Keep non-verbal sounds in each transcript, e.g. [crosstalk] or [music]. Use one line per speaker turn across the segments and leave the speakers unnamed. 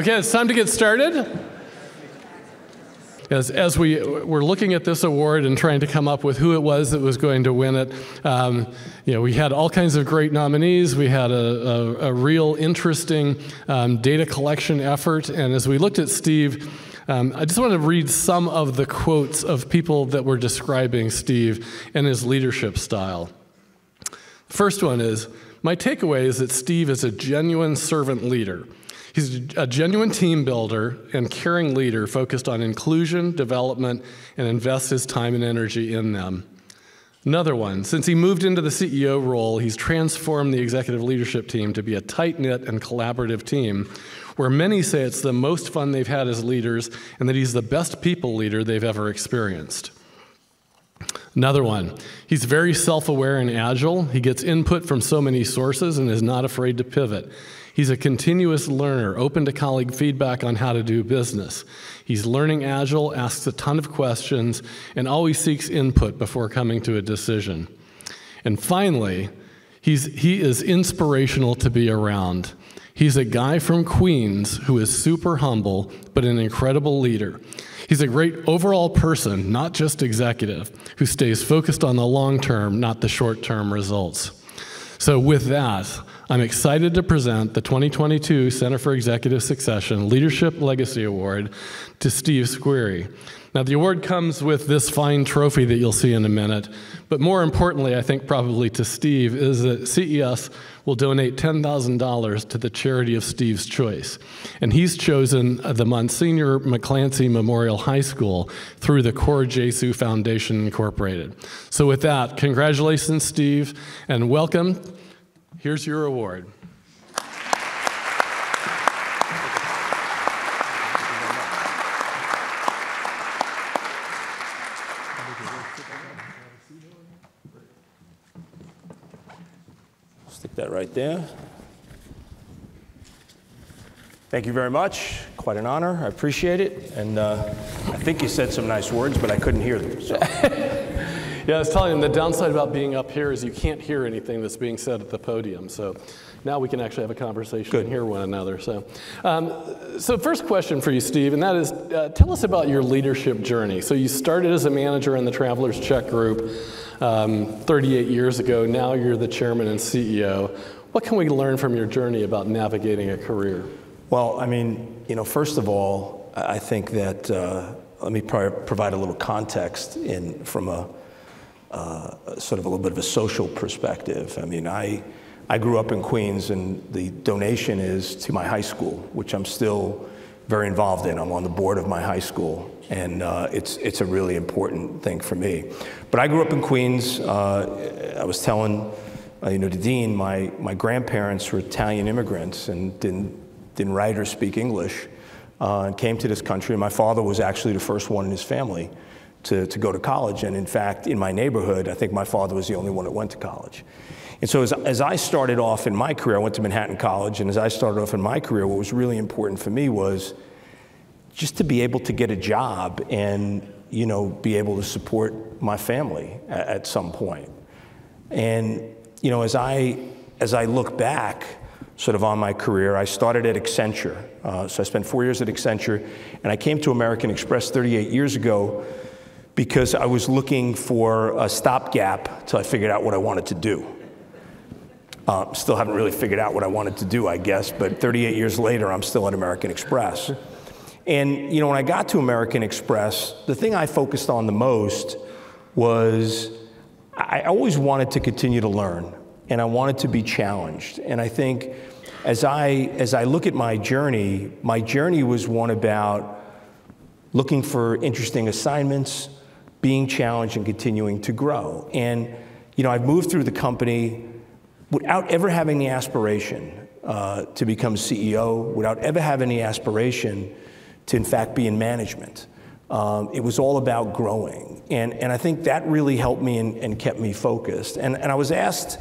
Okay, it's time to get started. As, as we were looking at this award and trying to come up with who it was that was going to win it, um, you know, we had all kinds of great nominees. We had a, a, a real interesting um, data collection effort. And as we looked at Steve, um, I just want to read some of the quotes of people that were describing Steve and his leadership style. First one is My takeaway is that Steve is a genuine servant leader. He's a genuine team builder and caring leader focused on inclusion, development, and invests his time and energy in them. Another one, since he moved into the CEO role, he's transformed the executive leadership team to be a tight knit and collaborative team where many say it's the most fun they've had as leaders and that he's the best people leader they've ever experienced. Another one, he's very self aware and agile. He gets input from so many sources and is not afraid to pivot. He's a continuous learner, open to colleague feedback on how to do business. He's learning agile, asks a ton of questions, and always seeks input before coming to a decision. And finally, he's, he is inspirational to be around. He's a guy from Queens who is super humble, but an incredible leader. He's a great overall person, not just executive, who stays focused on the long term, not the short term results. So, with that, I'm excited to present the 2022 Center for Executive Succession Leadership Legacy Award to Steve Squeri. Now, the award comes with this fine trophy that you'll see in a minute, but more importantly, I think probably to Steve, is that CES will donate $10,000 to the charity of Steve's choice. And he's chosen the Monsignor McClancy Memorial High School through the Cor Jesu Foundation Incorporated. So, with that, congratulations, Steve, and welcome. Here's your award.
Stick that right there. Thank you very much. Quite an honor. I appreciate it. And uh, I think you said some nice words, but I couldn't hear them. So. [laughs]
yeah, I was telling him the downside about being up here is you can't hear anything that's being said at the podium. So now we can actually have a conversation
Good.
and hear one another. So, um, so first question for you, Steve, and that is, uh, tell us about your leadership journey. So you started as a manager in the Travelers Check Group um, 38 years ago. Now you're the chairman and CEO. What can we learn from your journey about navigating a career?
Well, I mean, you know, first of all, I think that uh, let me provide a little context in from a uh, sort of a little bit of a social perspective. I mean, I I grew up in Queens, and the donation is to my high school, which I'm still very involved in. I'm on the board of my high school, and uh, it's it's a really important thing for me. But I grew up in Queens. Uh, I was telling. Uh, you know, the dean, my, my grandparents were Italian immigrants and didn't didn't write or speak English, uh, and came to this country. My father was actually the first one in his family to, to go to college. And in fact, in my neighborhood, I think my father was the only one that went to college. And so as, as I started off in my career, I went to Manhattan College, and as I started off in my career, what was really important for me was just to be able to get a job and you know be able to support my family at, at some point. And you know, as I as I look back, sort of on my career. I started at Accenture. Uh, so I spent four years at Accenture, and I came to American Express 38 years ago because I was looking for a stopgap till I figured out what I wanted to do. Uh, still haven't really figured out what I wanted to do, I guess, but 38 years later, I'm still at American Express. And you know, when I got to American Express, the thing I focused on the most was I always wanted to continue to learn and I wanted to be challenged. And I think as I, as I look at my journey, my journey was one about looking for interesting assignments, being challenged, and continuing to grow. And, you know, I've moved through the company without ever having the aspiration uh, to become CEO, without ever having the aspiration to, in fact, be in management. Um, it was all about growing. And, and I think that really helped me and, and kept me focused. And, and I was asked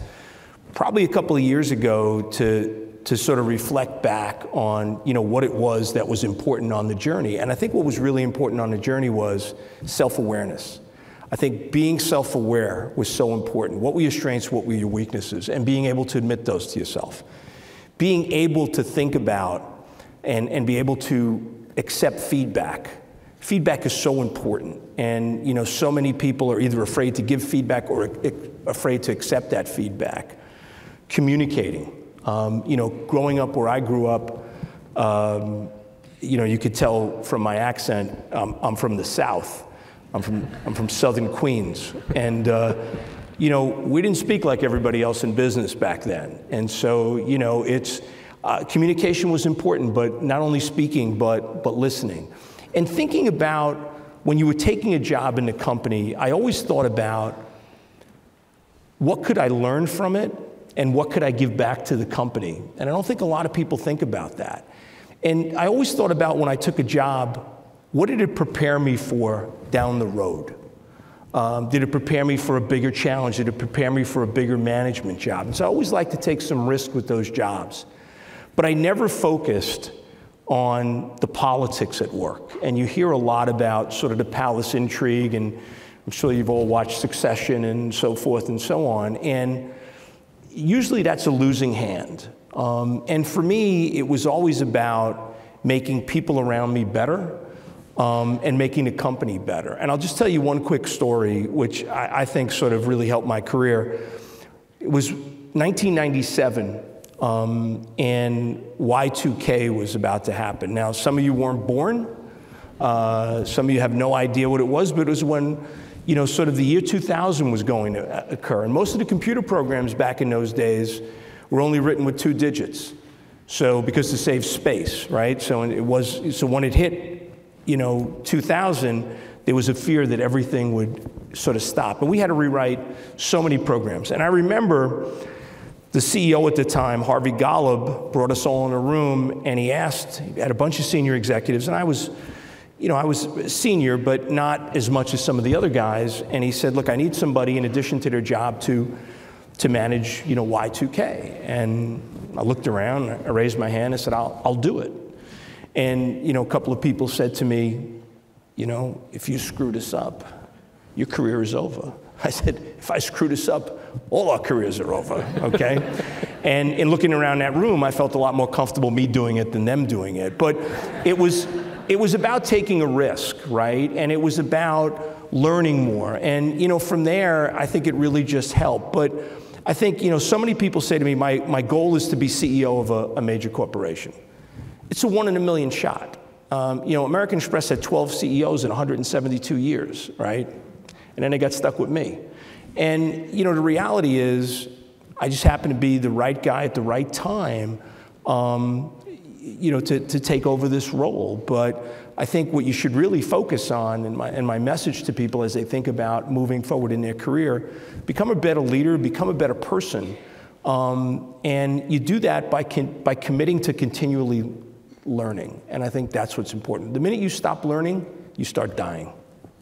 probably a couple of years ago to to sort of reflect back on you know what it was that was important on the journey and i think what was really important on the journey was self-awareness i think being self-aware was so important what were your strengths what were your weaknesses and being able to admit those to yourself being able to think about and, and be able to accept feedback. Feedback is so important. And, you know, so many people are either afraid to give feedback or afraid to accept that feedback. Communicating. Um, you know, growing up where I grew up, um, you know, you could tell from my accent, um, I'm from the South. I'm from, I'm from Southern Queens. And, uh, you know, we didn't speak like everybody else in business back then. And so, you know, it's, uh, communication was important, but not only speaking, but, but listening. And thinking about when you were taking a job in the company, I always thought about what could I learn from it and what could I give back to the company? And I don't think a lot of people think about that. And I always thought about when I took a job, what did it prepare me for down the road? Um, did it prepare me for a bigger challenge? Did it prepare me for a bigger management job? And so I always like to take some risk with those jobs. But I never focused on the politics at work. And you hear a lot about sort of the palace intrigue, and I'm sure you've all watched Succession and so forth and so on. And usually that's a losing hand. Um, and for me, it was always about making people around me better um, and making the company better. And I'll just tell you one quick story, which I, I think sort of really helped my career. It was 1997, um, and Y2K was about to happen. Now, some of you weren't born. Uh, some of you have no idea what it was, but it was when, you know, sort of the year 2000 was going to uh, occur. And most of the computer programs back in those days were only written with two digits. So, because to save space, right? So it was, so when it hit, you know, 2000, there was a fear that everything would sort of stop. And we had to rewrite so many programs. And I remember the CEO at the time, Harvey Golub, brought us all in a room and he asked, he had a bunch of senior executives, and I was, you know, I was senior, but not as much as some of the other guys. And he said, Look, I need somebody in addition to their job to to manage, you know, Y2K. And I looked around, I raised my hand, and said, I'll, I'll do it. And, you know, a couple of people said to me, you know, if you screw this up, your career is over. [laughs] I said, if I screw this up, all our careers are over, [laughs] okay? and in looking around that room, I felt a lot more comfortable me doing it than them doing it. But it was, it was about taking a risk, right? And it was about learning more. And, you know, from there, I think it really just helped. But I think, you know, so many people say to me, my, my goal is to be CEO of a, a major corporation. It's a one in a million shot. Um, you know, American Express had 12 CEOs in 172 years, right? And then they got stuck with me. And, you know, the reality is, I just happened to be the right guy at the right time, um, you know, to, to take over this role. But I think what you should really focus on, and my, and my message to people as they think about moving forward in their career, become a better leader, become a better person. Um, and you do that by, by committing to continually learning. And I think that's what's important. The minute you stop learning, you start dying.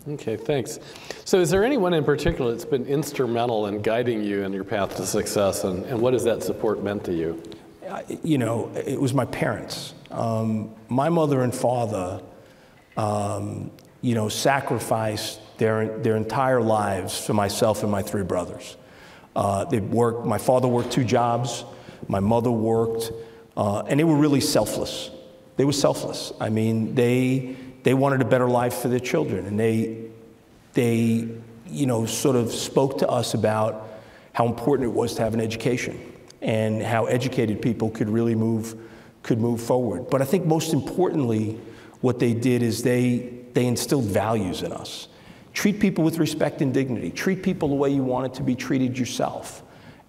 Okay, thanks. So, is there anyone in particular that's been instrumental in guiding you in your path to success, and, and what has that support meant to you?
You know, it was my parents. Um, my mother and father um, you know, sacrificed their, their entire lives for myself and my three brothers. Uh, they worked, my father worked two jobs, my mother worked, uh, and they were really selfless. They were selfless. I mean, they, they wanted a better life for their children, and they, they, you know, sort of spoke to us about how important it was to have an education and how educated people could really move, could move forward. But I think most importantly, what they did is they, they instilled values in us. Treat people with respect and dignity. Treat people the way you want it to be treated yourself.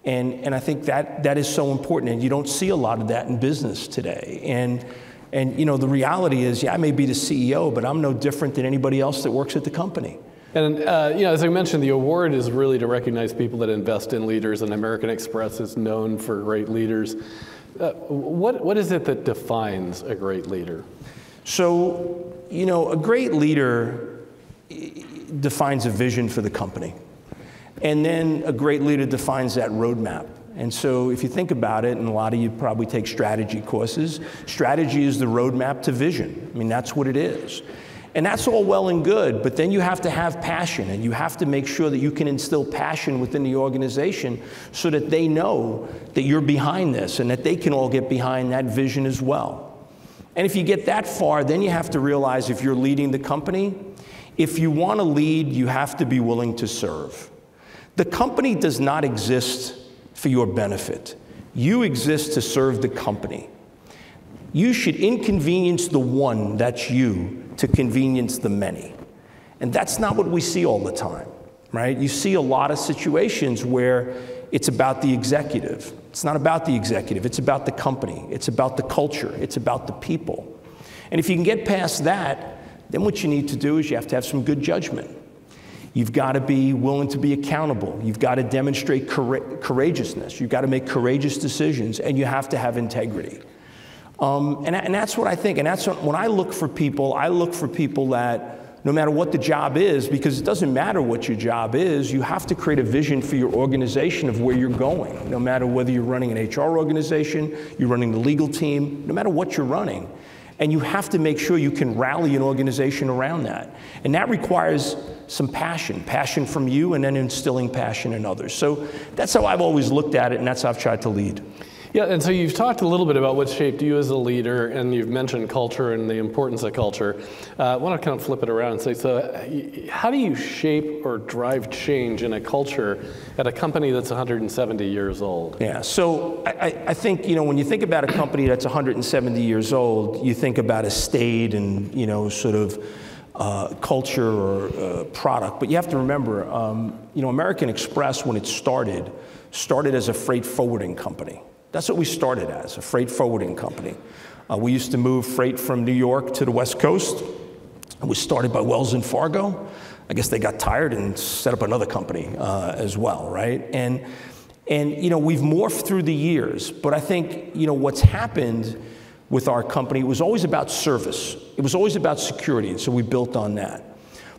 And, and I think that, that is so important. And you don't see a lot of that in business today. And, and you know, the reality is, yeah, I may be the CEO, but I'm no different than anybody else that works at the company.
And uh, you know, as I mentioned, the award is really to recognize people that invest in leaders, and American Express is known for great leaders. Uh, what, what is it that defines a great leader?
So, you know, a great leader defines a vision for the company. And then a great leader defines that roadmap. And so, if you think about it, and a lot of you probably take strategy courses, strategy is the roadmap to vision. I mean, that's what it is. And that's all well and good, but then you have to have passion, and you have to make sure that you can instill passion within the organization so that they know that you're behind this and that they can all get behind that vision as well. And if you get that far, then you have to realize if you're leading the company, if you want to lead, you have to be willing to serve. The company does not exist for your benefit. You exist to serve the company. You should inconvenience the one, that's you, to convenience the many. And that's not what we see all the time, right? You see a lot of situations where it's about the executive. It's not about the executive, it's about the company, it's about the culture, it's about the people. And if you can get past that, then what you need to do is you have to have some good judgment. You've got to be willing to be accountable. You've got to demonstrate courageousness. You've got to make courageous decisions, and you have to have integrity. Um, and, and that's what I think. And that's what, when I look for people, I look for people that no matter what the job is, because it doesn't matter what your job is, you have to create a vision for your organization of where you're going. No matter whether you're running an HR organization, you're running the legal team, no matter what you're running. And you have to make sure you can rally an organization around that. And that requires some passion, passion from you, and then instilling passion in others. So that's how I've always looked at it, and that's how I've tried to lead.
Yeah, and so you've talked a little bit about what shaped you as a leader, and you've mentioned culture and the importance of culture. Uh, I want to kind of flip it around and say, so how do you shape or drive change in a culture at a company that's 170 years old?
Yeah, so I, I think, you know, when you think about a company that's 170 years old, you think about a state and, you know, sort of uh, culture or uh, product. But you have to remember, um, you know, American Express, when it started, started as a freight forwarding company. That's what we started as, a freight forwarding company. Uh, we used to move freight from New York to the West Coast. It was started by Wells and Fargo. I guess they got tired and set up another company uh, as well, right? And, and, you know, we've morphed through the years, but I think, you know, what's happened with our company was always about service. It was always about security, and so we built on that.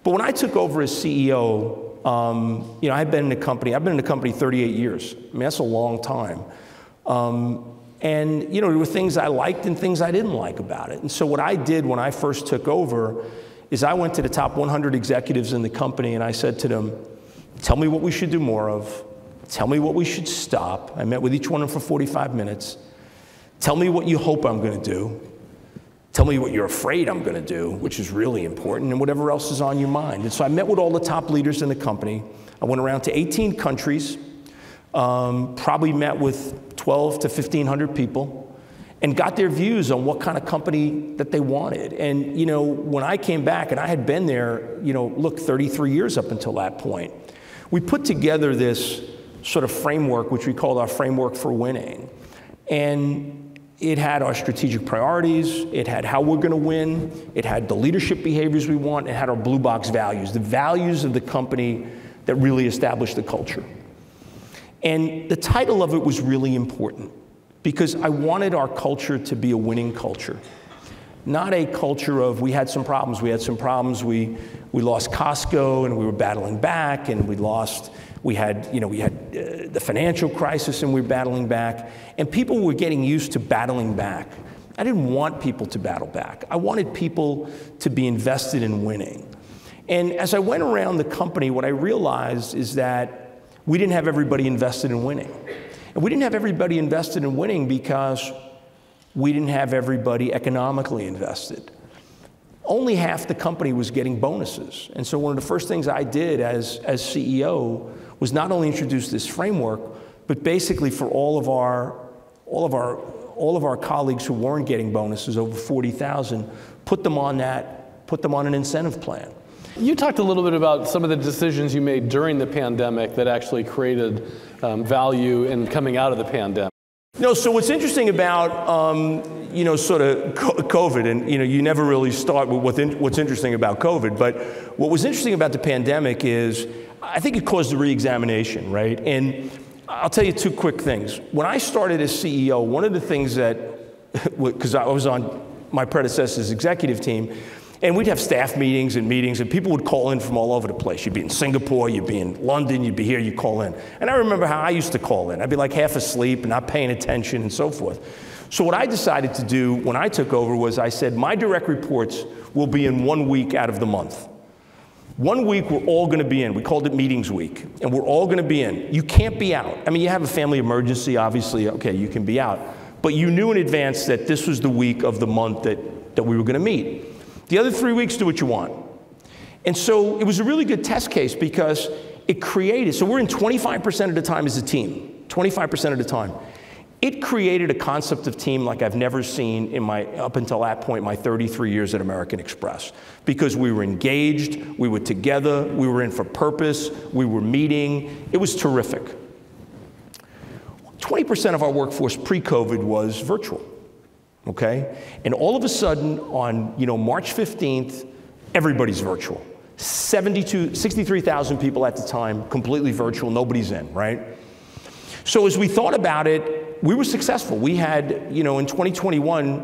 But when I took over as CEO, um, you know, I've been in the company, I've been in the company 38 years. I mean, that's a long time. Um, and, you know, there were things I liked and things I didn't like about it. And so, what I did when I first took over is I went to the top 100 executives in the company and I said to them, Tell me what we should do more of. Tell me what we should stop. I met with each one of them for 45 minutes. Tell me what you hope I'm going to do. Tell me what you're afraid I'm going to do, which is really important, and whatever else is on your mind. And so I met with all the top leaders in the company. I went around to 18 countries, um, probably met with 12 to 1,500 people and got their views on what kind of company that they wanted. And, you know, when I came back, and I had been there, you know, look, 33 years up until that point, we put together this sort of framework, which we called our framework for winning. And it had our strategic priorities, it had how we're going to win, it had the leadership behaviors we want, it had our blue box values, the values of the company that really established the culture. And the title of it was really important because I wanted our culture to be a winning culture. Not a culture of we had some problems, we had some problems, we, we lost Costco and we were battling back, and we lost, we had, you know, we had uh, the financial crisis and we were battling back, and people were getting used to battling back. I didn't want people to battle back. I wanted people to be invested in winning. And as I went around the company, what I realized is that we didn't have everybody invested in winning. And we didn't have everybody invested in winning because we didn't have everybody economically invested. Only half the company was getting bonuses. And so one of the first things I did as, as CEO was not only introduce this framework, but basically for all of our, all of our, all of our colleagues who weren't getting bonuses, over 40,000, put them on that, put them on an incentive plan.
You talked a little bit about some of the decisions you made during the pandemic that actually created um, value in coming out of the pandemic.
No, so what's interesting about um, you know sort of COVID, and you know you never really start with what's interesting about COVID, but what was interesting about the pandemic is I think it caused a reexamination, right? And I'll tell you two quick things. When I started as CEO, one of the things that [laughs] because I was on my predecessor's executive team, and we'd have staff meetings and meetings, and people would call in from all over the place. You'd be in Singapore, you'd be in London, you'd be here, you'd call in. And I remember how I used to call in. I'd be like half asleep not paying attention and so forth. So, what I decided to do when I took over was I said, my direct reports will be in one week out of the month. One week we're all going to be in. We called it meetings week, and we're all going to be in. You can't be out. I mean, you have a family emergency, obviously, okay, you can be out. but you knew in advance that this was the week of the month that, that we were going to meet. The other three weeks, do what you want. And so it was a really good test case because it created, so we're in 25% of the time as a team, 25% of the time. It created a concept of team like I've never seen in my, up until that point, my 33 years at American Express. Because we were engaged, we were together, we were in for purpose, we were meeting. It was terrific. 20% of our workforce pre-COVID was virtual, okay? And all of a sudden, on you know, March 15th, everybody's virtual. 72, 63,000 people at the time, completely virtual, nobody's in, right? So as we thought about it, we were successful. We had, you know, in 2021,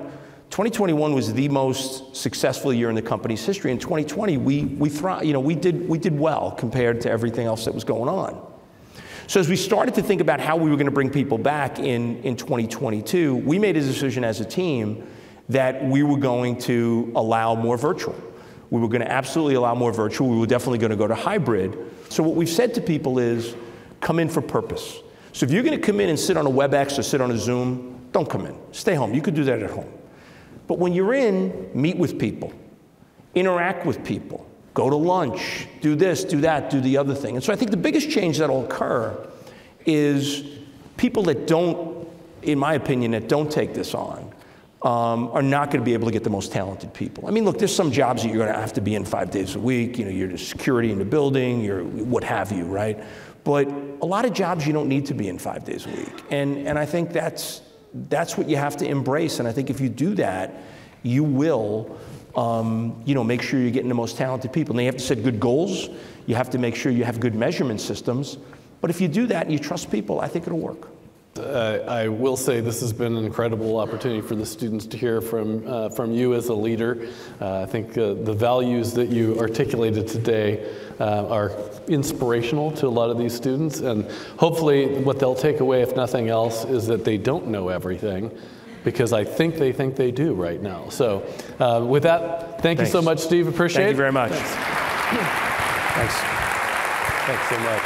2021 was the most successful year in the company's history. In 2020, we, we, thri- you know, we, did, we did well compared to everything else that was going on. So as we started to think about how we were going to bring people back in, in 2022, we made a decision as a team that we were going to allow more virtual. We were going to absolutely allow more virtual. We were definitely going to go to hybrid. So what we've said to people is come in for purpose. So if you're going to come in and sit on a WebEx or sit on a Zoom, don't come in. Stay home. You could do that at home. But when you're in, meet with people, interact with people, go to lunch, do this, do that, do the other thing. And so I think the biggest change that'll occur is people that don't, in my opinion, that don't take this on um, are not going to be able to get the most talented people. I mean, look, there's some jobs that you're going to have to be in five days a week. You know, you're the security in the building, you're what have you, right? But a lot of jobs you don't need to be in five days a week. And, and I think that's, that's what you have to embrace. And I think if you do that, you will, um, you know, make sure you're getting the most talented people. And you have to set good goals. You have to make sure you have good measurement systems. But if you do that and you trust people, I think it'll work.
Uh, I will say this has been an incredible opportunity for the students to hear from, uh, from you as a leader. Uh, I think uh, the values that you articulated today uh, are inspirational to a lot of these students, and hopefully, what they'll take away, if nothing else, is that they don't know everything. Because I think they think they do right now. So, uh, with that, thank
Thanks.
you so much, Steve. Appreciate it.
Thank you very much.
Thanks.
Thanks.
Thanks so much.